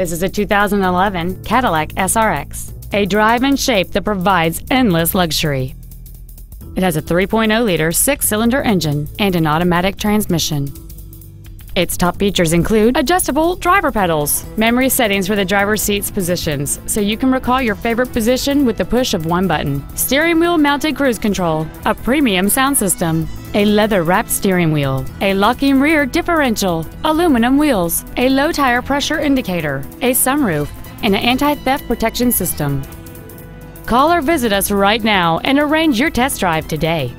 This is a 2011 Cadillac SRX, a drive and shape that provides endless luxury. It has a 3.0-liter six-cylinder engine and an automatic transmission. Its top features include adjustable driver pedals, memory settings for the driver's seat's positions, so you can recall your favorite position with the push of one button, steering wheel mounted cruise control, a premium sound system, a leather wrapped steering wheel, a locking rear differential, aluminum wheels, a low tire pressure indicator, a sunroof, and an anti theft protection system. Call or visit us right now and arrange your test drive today.